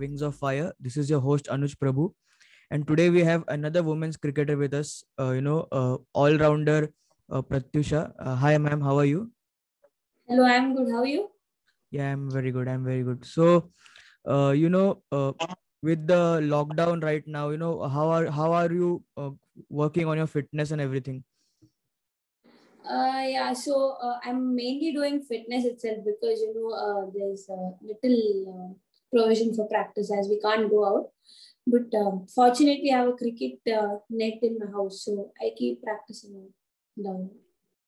Wings of Fire. This is your host Anuj Prabhu, and today we have another women's cricketer with us. Uh, you know, uh, all-rounder uh, Prathyusha. Uh, hi, ma'am. How are you? Hello, I'm good. How are you? Yeah, I'm very good. I'm very good. So, uh, you know, uh, with the lockdown right now, you know, how are how are you uh, working on your fitness and everything? Uh, yeah, so uh, I'm mainly doing fitness itself because you know uh, there's a little uh, provision for practice as we can't go out. But um, fortunately, I have a cricket uh, net in my house, so I keep practicing down.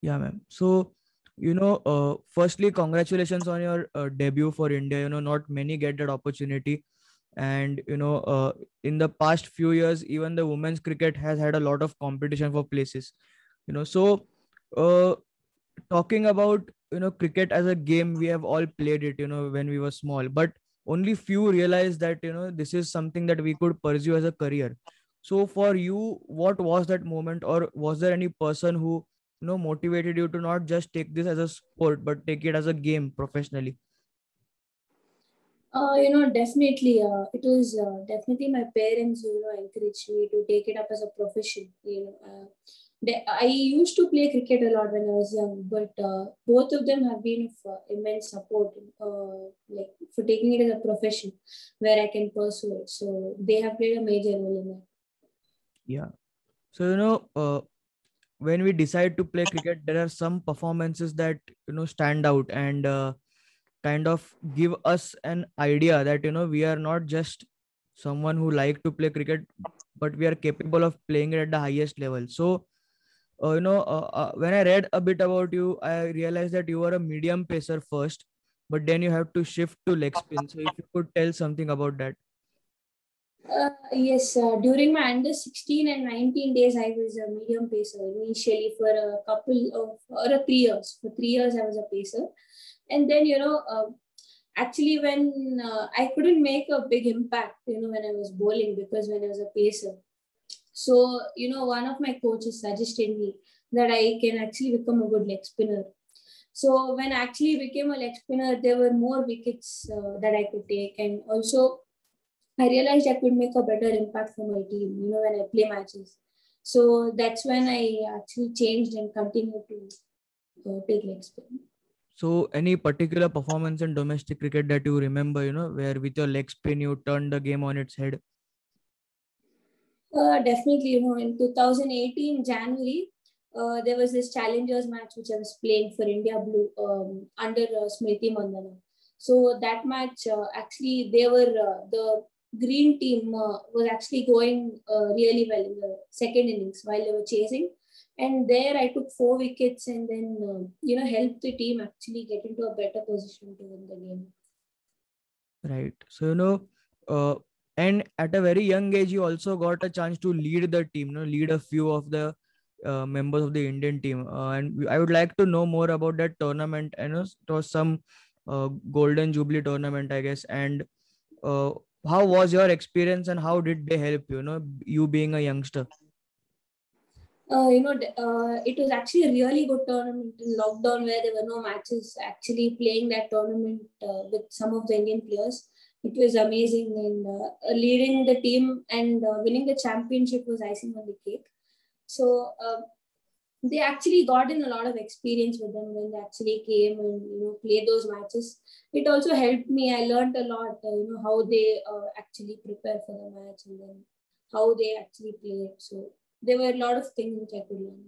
Yeah, ma'am. So, you know, uh, firstly, congratulations on your uh, debut for India. You know, not many get that opportunity, and you know, uh, in the past few years, even the women's cricket has had a lot of competition for places. You know, so uh, talking about you know cricket as a game we have all played it you know when we were small but only few realize that you know this is something that we could pursue as a career. So for you what was that moment or was there any person who you know motivated you to not just take this as a sport but take it as a game professionally? Uh, you know definitely uh, it was uh, definitely my parents who you know encouraged me to take it up as a profession you know I used to play cricket a lot when I was young, but uh, both of them have been of uh, immense support, uh, like for taking it as a profession where I can pursue it. So they have played a major role in that. Yeah. So you know, uh, when we decide to play cricket, there are some performances that you know stand out and uh, kind of give us an idea that you know we are not just someone who like to play cricket, but we are capable of playing it at the highest level. So you know, uh, uh, when I read a bit about you, I realized that you are a medium pacer first, but then you have to shift to leg spin. So if you could tell something about that. Uh, yes, uh, during my under 16 and 19 days, I was a medium pacer initially for a couple of, or a three years. For three years, I was a pacer. And then, you know, uh, actually when uh, I couldn't make a big impact, you know, when I was bowling because when I was a pacer, so, you know, one of my coaches suggested me that I can actually become a good leg spinner. So, when I actually became a leg spinner, there were more wickets uh, that I could take. And also, I realized I could make a better impact for my team, you know, when I play matches. So, that's when I actually changed and continued to uh, take leg spin. So, any particular performance in domestic cricket that you remember, you know, where with your leg spin you turned the game on its head? Uh, definitely, you know, in 2018 January, uh, there was this challengers match which I was playing for India Blue um, under uh, Smriti Mandhana. So that match, uh, actually, they were uh, the green team uh, was actually going really well in the second innings while they were chasing. And there I took four wickets and then, you know, helped the team actually get into a better position to win the game. Right. So, you know, and at a very young age you also got a chance to lead the team you know lead a few of the uh, members of the indian team. Uh, and i would like to know more about that tournament and it was some uh, golden jubilee tournament i guess. And uh, how was your experience and how did they help you, you know you being a youngster? Uh, you know, uh, it was actually a really good tournament in lockdown where there were no matches. Actually, playing that tournament with some of the Indian players, it was amazing. And uh, leading the team and uh, winning the championship was icing on the cake. So uh, they actually got in a lot of experience with them when they actually came and you know played those matches. It also helped me. I learned a lot uh, you know how they uh, actually prepare for the match and then how they actually play. It so there were a lot of things which i could learn.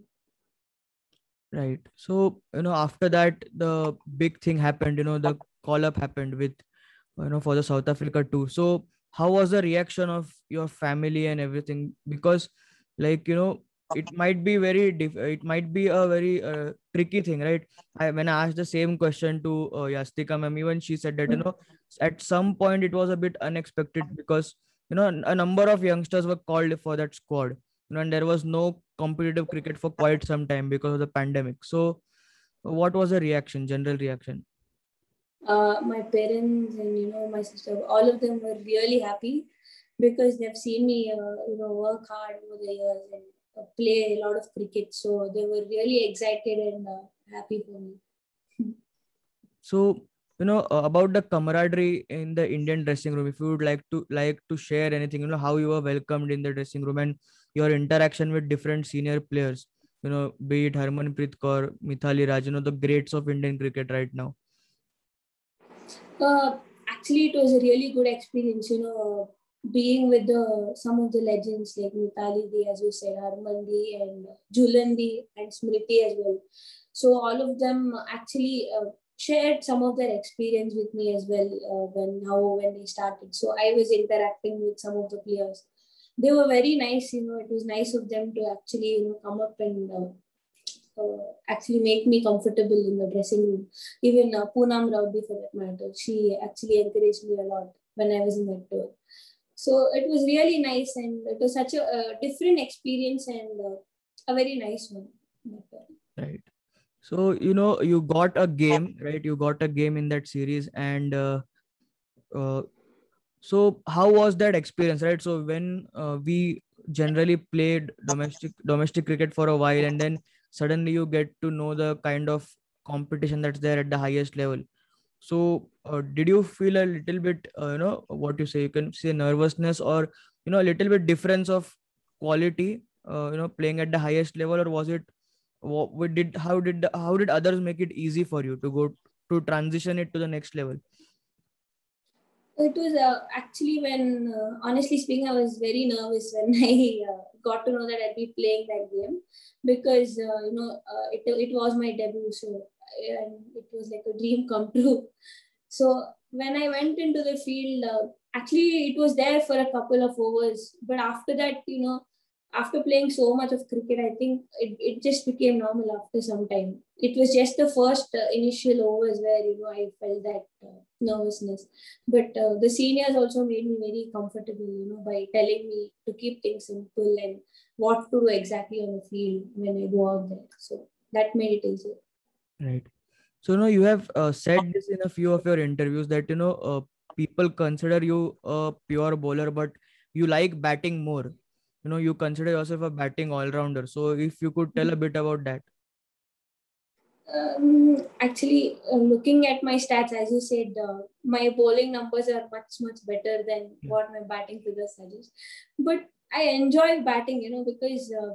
Right. So you know after that the big thing happened you know the call up happened with you know for the south africa too. So how was the reaction of your family and everything? Because like you know it might be very diff- it might be a very uh, tricky thing right? I, when i asked the same question to uh, yastika ma'am even she said that you know at some point it was a bit unexpected because you know a number of youngsters were called for that squad you know, and there was no competitive cricket for quite some time because of the pandemic. So what was the reaction general reaction uh, my parents and you know my sister, all of them were really happy because they've seen me, uh, you know, work hard over the years and uh, play a lot of cricket. So they were really excited and uh, happy for me. so, you know uh, about the camaraderie in the indian dressing room if you would like to like to share anything you know how you were welcomed in the dressing room and your interaction with different senior players you know be it harmanpreet kaur mithali raj you know the greats of indian cricket right now uh, actually it was a really good experience you know being with the some of the legends like Mithali Di, as you said, Harman Di and Jhulan Di and Smriti as well. So all of them actually uh, shared some of their experience with me as well uh, when now when they started so i was interacting with some of the players they were very nice you know it was nice of them to actually you know come up and uh, uh, actually make me comfortable in the dressing room. Even uh, Poonam Raut for that matter. She actually encouraged me a lot when i was in that tour. So it was really nice and it was such a, different experience and uh, a very nice one. Right. So you know you got a game right? You got a game in that series and uh, uh, so how was that experience right? So when we generally played domestic domestic cricket for a while and then suddenly you get to know the kind of competition that's there at the highest level. So uh, did you feel a little bit uh, you know what you say you can say nervousness or you know a little bit difference of quality uh, you know playing at the highest level or was it what did how did how did others make it easy for you to go to transition it to the next level it was uh, actually when uh, honestly speaking i was very nervous when i uh, got to know that i'd be playing that game because uh, you know uh, it, it was my debut so and it was like a dream come true. So when i went into the field uh, actually it was there for a couple of overs but after that you know after playing so much of cricket, I think it, it just became normal after some time. It was just the first uh, initial overs where, you know, I felt that uh, nervousness. But uh, the seniors also made me very comfortable, you know, by telling me to keep things simple and what to do exactly on the field when I go out there. So that made it easier. Right. So, know, you have uh, said this in a few of your interviews that, you know, uh, people consider you a pure bowler, but you like batting more you know you consider yourself a batting all-rounder. So if you could tell a bit about that. Um, actually uh, looking at my stats as you said uh, my bowling numbers are much much better than yeah. what my batting figures suggest. But i enjoy batting you know because uh,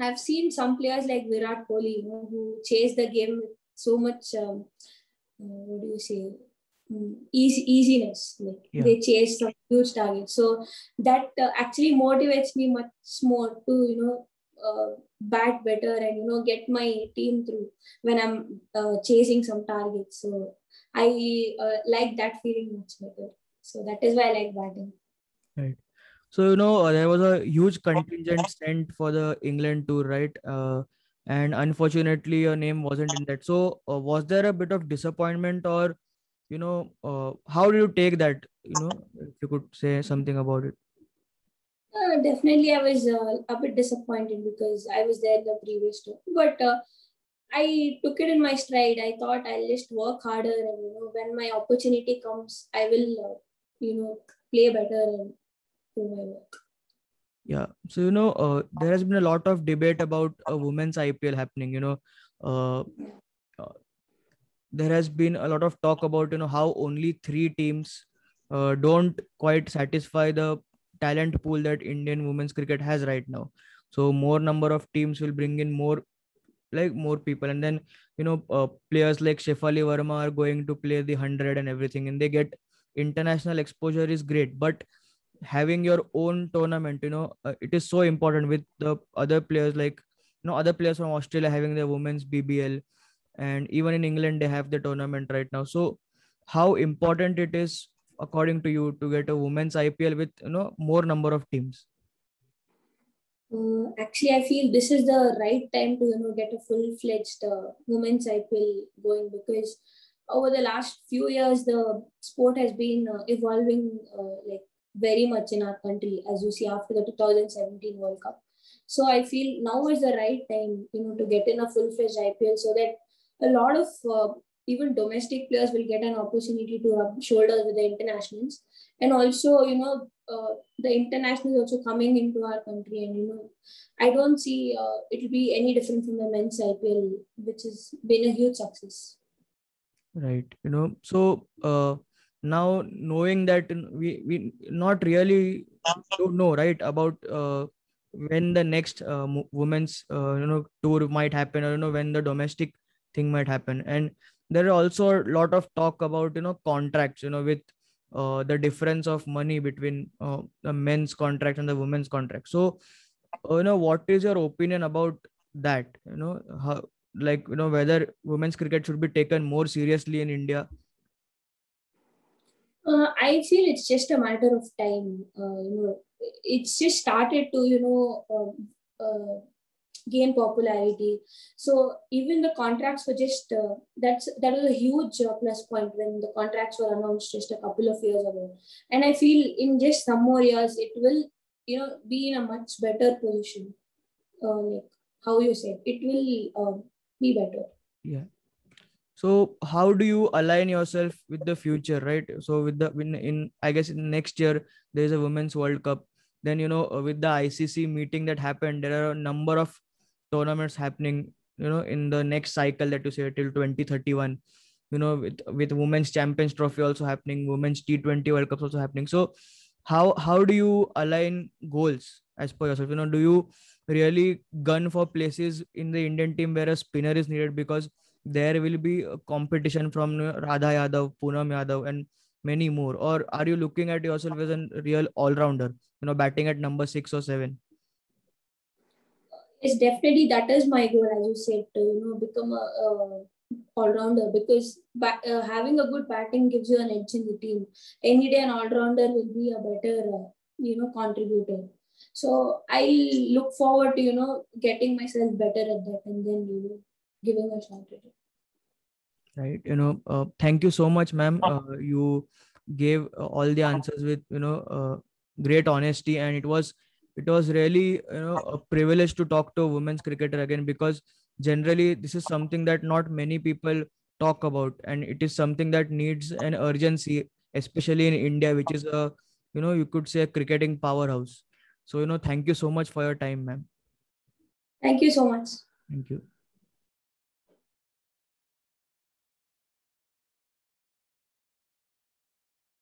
i've seen some players like virat kohli you know who chase the game with so much um, uh, what do you say easy easiness like yeah. they chase some huge targets. So that uh, actually motivates me much more to you know uh, bat better and you know get my team through when i'm uh, chasing some targets. So i uh, like that feeling much better. So that is why i like batting. Right. So you know uh, there was a huge contingent sent for the england tour right? Uh, and unfortunately your name wasn't in that. So was there a bit of disappointment or you know uh, how do you take that you know if you could say something about it? Uh, definitely i was uh, a bit disappointed because i was there the previous tour. But uh, i took it in my stride. I thought i'll just work harder and you know when my opportunity comes i will uh, you know play better and do my work. Yeah. So you know uh, there has been a lot of debate about a women's ipl happening you know. Uh, there has been a lot of talk about you know how only three teams uh, don't quite satisfy the talent pool that Indian women's cricket has right now. So more number of teams will bring in more like more people. And then you know uh, players like Shafali Verma are going to play the 100 and everything and they get international exposure is great. But having your own tournament you know uh, it is so important with the other players like you know other players from Australia having their women's BBL and even in england they have the tournament right now. So how important it is according to you to get a women's ipl with you know more number of teams? Uh, actually i feel this is the right time to you know get a full-fledged uh, women's ipl going because over the last few years the sport has been uh, evolving uh, like very much in our country as you see after the 2017 world cup. So i feel now is the right time you know to get in a full-fledged ipl so that a lot of uh, even domestic players will get an opportunity to rub shoulders with the internationals. And also you know uh, the internationals also coming into our country and you know i don't see uh, it will be any different from the men's ipl which has been a huge success. Right you know so uh, now knowing that we we not really don't know right about uh, when the next uh, women's uh, you know tour might happen or you know when the domestic thing might happen. And there are also a lot of talk about you know contracts you know with uh, the difference of money between uh, the men's contract and the women's contract. So uh, you know what is your opinion about that? You know how like you know whether women's cricket should be taken more seriously in india? Uh, i feel it's just a matter of time. Uh, you know it's just started to you know um, uh, gain popularity. So even the contracts were just uh, that's that was a huge uh, plus point when the contracts were announced just a couple of years ago. And i feel in just some more years it will you know be in a much better position. Uh, like how you said it will uh, be better. Yeah. So how do you align yourself with the future right? So with the in, in i guess in next year there's a women's world cup. Then you know with the icc meeting that happened there are a number of tournaments happening you know in the next cycle that you say till 2031 you know with with women's champions trophy also happening women's t20 world cups also happening. So how how do you align goals as per yourself? You know do you really gun for places in the indian team where a spinner is needed? Because there will be a competition from radha yadav poonam yadav and many more. Or are you looking at yourself as a real all-rounder you know batting at number six or seven Yes, definitely that is my goal, as you said, to you know become a, a all rounder because ba- uh, having a good batting gives you an edge in the team. Any day, an all rounder will be a better uh, you know contributor. So I look forward to you know getting myself better at that and then you know giving a shot at it. Right. You know, uh, thank you so much, ma'am. Uh, you gave uh, all the answers with you know uh, great honesty, and it was it was really you know a privilege to talk to a women's cricketer again because generally this is something that not many people talk about. And it is something that needs an urgency especially in india which is a you know you could say a cricketing powerhouse. So you know thank you so much for your time ma'am. Thank you so much. Thank you